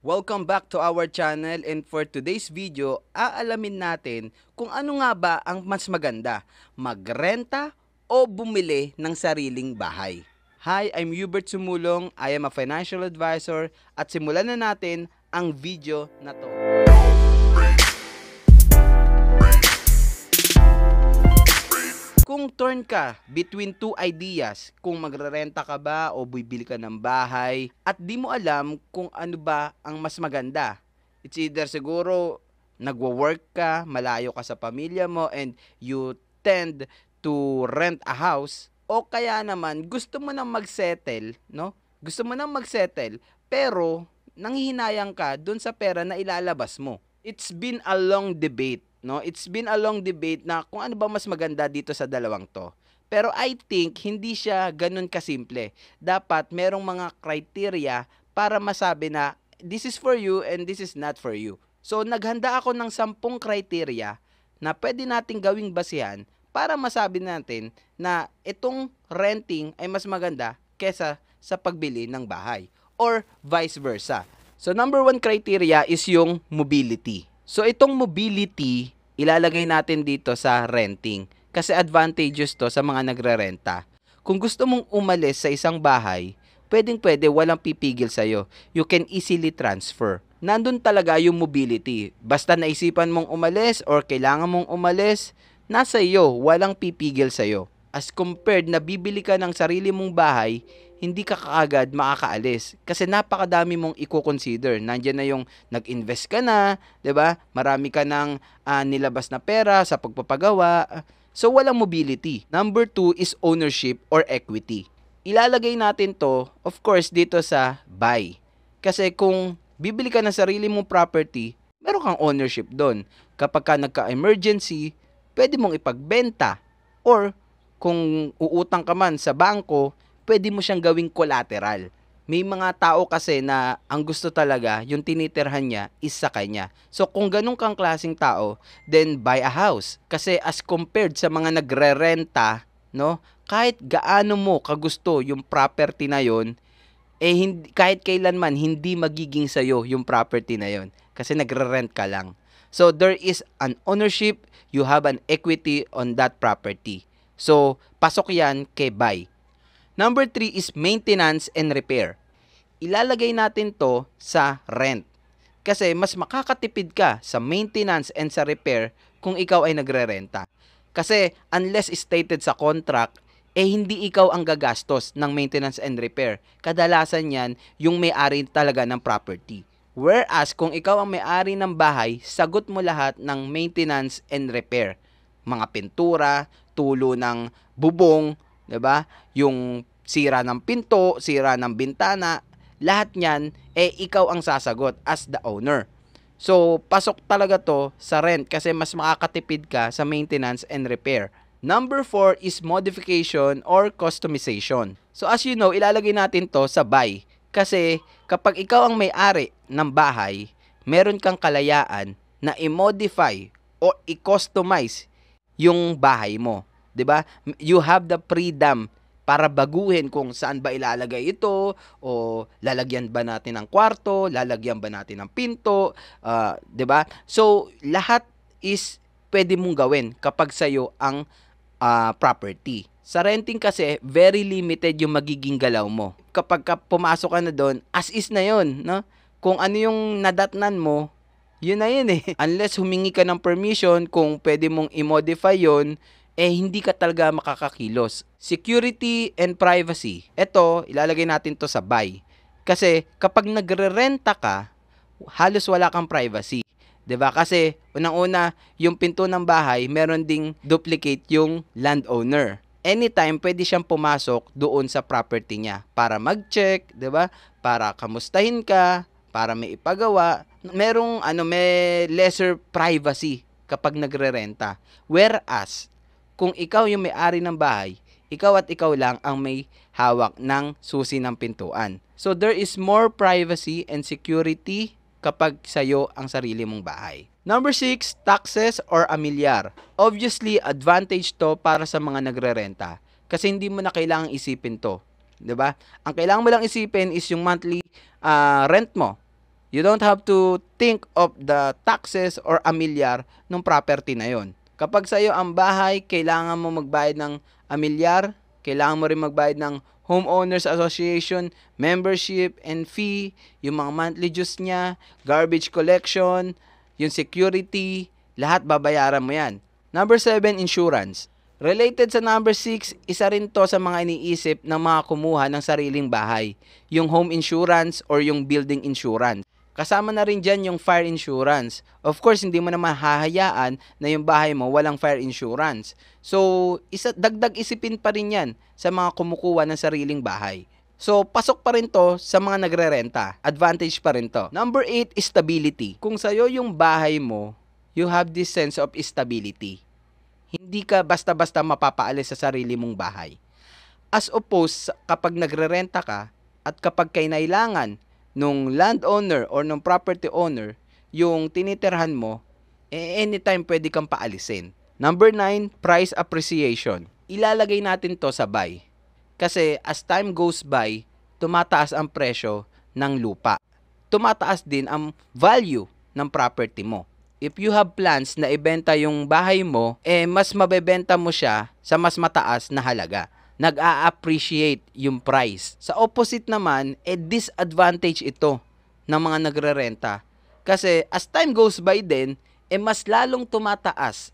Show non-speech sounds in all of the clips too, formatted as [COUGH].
Welcome back to our channel and for today's video, aalamin natin kung ano nga ba ang mas maganda, magrenta o bumili ng sariling bahay. Hi, I'm Hubert Sumulong, I am a financial advisor at simulan na natin ang video na to. Kung turn ka between two ideas, kung magrerenta ka ba o bibili ka ng bahay, at di mo alam kung ano ba ang mas maganda. It's either siguro nagwo-work ka, malayo ka sa pamilya mo, and you tend to rent a house, o kaya naman gusto mo nang mag-settle, no? Gusto mo nang mag-settle, pero nanghihinayang ka dun sa pera na ilalabas mo. It's been a long debate no? It's been a long debate na kung ano ba mas maganda dito sa dalawang to. Pero I think hindi siya ganun kasimple. Dapat merong mga criteria para masabi na this is for you and this is not for you. So naghanda ako ng sampung criteria na pwede nating gawing basihan para masabi natin na itong renting ay mas maganda kesa sa pagbili ng bahay or vice versa. So number one criteria is yung mobility. So itong mobility, ilalagay natin dito sa renting. Kasi advantageous to sa mga nagrerenta. Kung gusto mong umalis sa isang bahay, pwedeng pwede walang pipigil sa'yo. You can easily transfer. Nandun talaga yung mobility. Basta naisipan mong umalis or kailangan mong umalis, nasa iyo, walang pipigil sa'yo. As compared na bibili ka ng sarili mong bahay, hindi ka kaagad makakaalis kasi napakadami mong i-consider. Nandiyan na yung nag-invest ka na, 'di ba? Marami ka nang uh, nilabas na pera sa pagpapagawa. So walang mobility. Number two is ownership or equity. Ilalagay natin to, of course, dito sa buy. Kasi kung bibili ka ng sarili mong property, meron kang ownership doon. Kapag ka nagka-emergency, pwede mong ipagbenta. Or kung uutang ka man sa bangko, pwede mo siyang gawing collateral. May mga tao kasi na ang gusto talaga, yung tinitirhan niya is sa kanya. So kung ganun kang klaseng tao, then buy a house. Kasi as compared sa mga nagre-renta, no, kahit gaano mo kagusto yung property na yon, eh hindi, kahit kailanman hindi magiging sa'yo yung property na yon kasi nagre-rent ka lang. So there is an ownership, you have an equity on that property. So pasok yan kay buy. Number 3 is maintenance and repair. Ilalagay natin to sa rent. Kasi mas makakatipid ka sa maintenance and sa repair kung ikaw ay nagre-renta. Kasi unless stated sa contract, eh hindi ikaw ang gagastos ng maintenance and repair. Kadalasan yan yung may-ari talaga ng property. Whereas kung ikaw ang may-ari ng bahay, sagot mo lahat ng maintenance and repair. Mga pintura, tulo ng bubong, 'di ba? Yung sira ng pinto, sira ng bintana, lahat niyan eh ikaw ang sasagot as the owner. So, pasok talaga to sa rent kasi mas makakatipid ka sa maintenance and repair. Number 4 is modification or customization. So, as you know, ilalagay natin to sa buy. Kasi kapag ikaw ang may-ari ng bahay, meron kang kalayaan na i-modify o i-customize yung bahay mo. 'di ba? You have the freedom para baguhin kung saan ba ilalagay ito o lalagyan ba natin ng kwarto, lalagyan ba natin ng pinto, uh, 'di ba? So lahat is pwede mong gawin kapag sa iyo ang uh, property. Sa renting kasi, very limited yung magiging galaw mo. Kapag ka pumasok ka na doon, as is na yon no? Kung ano yung nadatnan mo, yun na yun eh. [LAUGHS] Unless humingi ka ng permission kung pwede mong i-modify yon eh hindi ka talaga makakakilos. Security and privacy. Ito, ilalagay natin to sa buy. Kasi kapag nagre-renta ka, halos wala kang privacy. 'Di ba? Kasi unang-una, yung pinto ng bahay, meron ding duplicate yung landowner. Anytime pwede siyang pumasok doon sa property niya para mag-check, 'di ba? Para kamustahin ka, para may ipagawa. Merong ano, may lesser privacy kapag nagre-renta. Whereas kung ikaw yung may-ari ng bahay, ikaw at ikaw lang ang may hawak ng susi ng pintuan. So there is more privacy and security kapag sa'yo ang sarili mong bahay. Number 6, taxes or amilyar. Obviously, advantage to para sa mga nagre-renta kasi hindi mo na kailangang isipin to. 'di ba? Ang kailangan mo lang isipin is yung monthly uh, rent mo. You don't have to think of the taxes or amilyar ng property na yon. Kapag sa iyo ang bahay, kailangan mo magbayad ng amilyar, kailangan mo rin magbayad ng homeowners association, membership and fee, yung mga monthly dues niya, garbage collection, yung security, lahat babayaran mo yan. Number 7, insurance. Related sa number 6, isa rin to sa mga iniisip ng mga kumuha ng sariling bahay, yung home insurance or yung building insurance. Kasama na rin dyan yung fire insurance. Of course, hindi mo naman hahayaan na yung bahay mo walang fire insurance. So, isa, dagdag isipin pa rin yan sa mga kumukuha ng sariling bahay. So, pasok pa rin to sa mga nagre-renta. Advantage pa rin to. Number 8 is stability. Kung sa'yo yung bahay mo, you have this sense of stability. Hindi ka basta-basta mapapaalis sa sarili mong bahay. As opposed, kapag nagre-renta ka at kapag kainailangan nung landowner or nung property owner yung tinitirhan mo, eh anytime pwede kang paalisin. Number 9, price appreciation. Ilalagay natin to sa buy. Kasi as time goes by, tumataas ang presyo ng lupa. Tumataas din ang value ng property mo. If you have plans na ibenta yung bahay mo, eh mas mabebenta mo siya sa mas mataas na halaga nag-a-appreciate yung price. Sa opposite naman, eh disadvantage ito ng mga nagre-renta. Kasi as time goes by din, eh mas lalong tumataas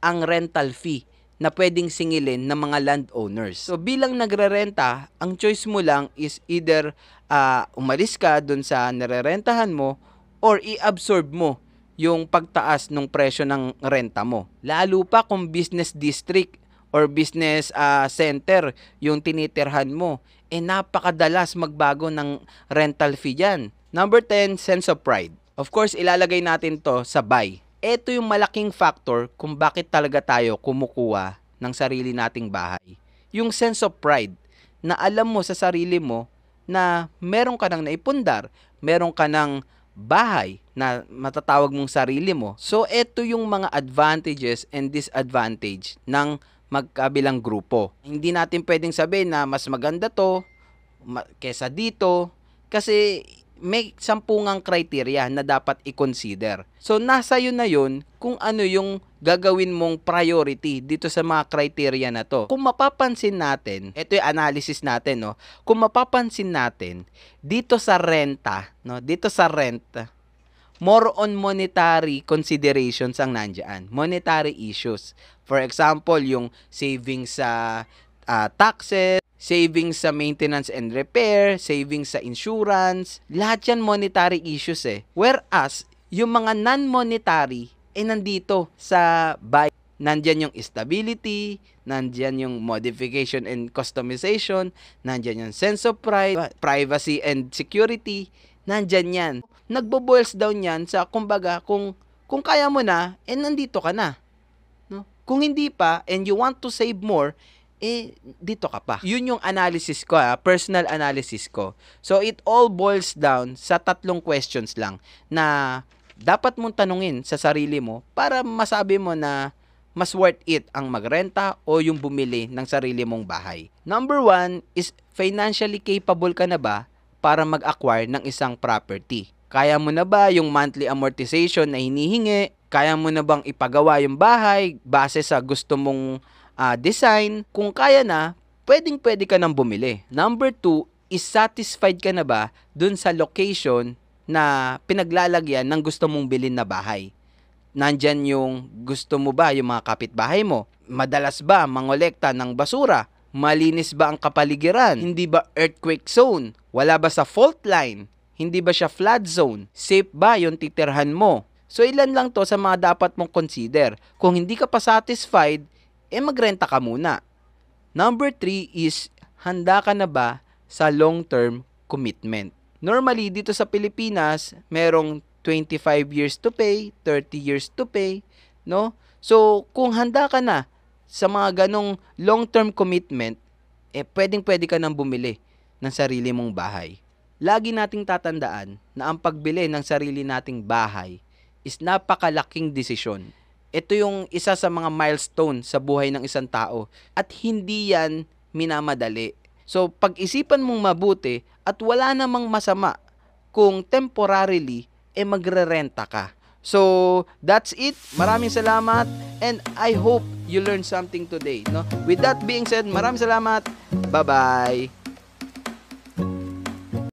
ang rental fee na pwedeng singilin ng mga landowners. So bilang nagre-renta, ang choice mo lang is either uh, umalis ka dun sa nirerentahan mo or i-absorb mo yung pagtaas ng presyo ng renta mo. Lalo pa kung business district or business uh, center yung tinitirhan mo, eh napakadalas magbago ng rental fee dyan. Number 10, sense of pride. Of course, ilalagay natin to sa buy. Ito yung malaking factor kung bakit talaga tayo kumukuha ng sarili nating bahay. Yung sense of pride na alam mo sa sarili mo na meron ka nang naipundar, meron ka ng bahay na matatawag mong sarili mo. So, ito yung mga advantages and disadvantage ng magkabilang grupo. Hindi natin pwedeng sabihin na mas maganda to kesa dito kasi may sampungang criteria na dapat i-consider. So, nasa yun na yun kung ano yung gagawin mong priority dito sa mga criteria na to. Kung mapapansin natin, ito yung analysis natin, no? Kung mapapansin natin, dito sa renta, no? Dito sa renta, more on monetary considerations ang nandiyan. Monetary issues. For example, yung savings sa uh, taxes, savings sa maintenance and repair, savings sa insurance, lahat yan monetary issues eh. Whereas, yung mga non-monetary, eh nandito sa buy. Nandyan yung stability, nandyan yung modification and customization, nandyan yung sense of pride, privacy and security, nandyan yan nagbo-boils down yan sa kumbaga kung kung kaya mo na, eh nandito ka na. No? Kung hindi pa and you want to save more, eh dito ka pa. Yun yung analysis ko, ha? personal analysis ko. So it all boils down sa tatlong questions lang na dapat mong tanungin sa sarili mo para masabi mo na mas worth it ang magrenta o yung bumili ng sarili mong bahay. Number one is financially capable ka na ba para mag-acquire ng isang property? Kaya mo na ba yung monthly amortization na hinihingi? Kaya mo na bang ipagawa yung bahay base sa gusto mong uh, design? Kung kaya na, pwedeng pwede ka nang bumili. Number two, is satisfied ka na ba dun sa location na pinaglalagyan ng gusto mong bilhin na bahay? Nandyan yung gusto mo ba yung mga kapitbahay mo? Madalas ba mangolekta ng basura? Malinis ba ang kapaligiran? Hindi ba earthquake zone? Wala ba sa fault line? Hindi ba siya flood zone? Safe ba yung titirhan mo? So ilan lang to sa mga dapat mong consider. Kung hindi ka pa satisfied, eh magrenta ka muna. Number 3 is handa ka na ba sa long-term commitment? Normally dito sa Pilipinas, merong 25 years to pay, 30 years to pay, no? So kung handa ka na sa mga ganong long-term commitment, eh pwedeng pwede ka nang bumili ng sarili mong bahay lagi nating tatandaan na ang pagbili ng sarili nating bahay is napakalaking desisyon. Ito yung isa sa mga milestone sa buhay ng isang tao at hindi yan minamadali. So pag-isipan mong mabuti at wala namang masama kung temporarily eh magrerenta ka. So, that's it. Maraming salamat and I hope you learned something today, no? With that being said, maraming salamat. Bye-bye.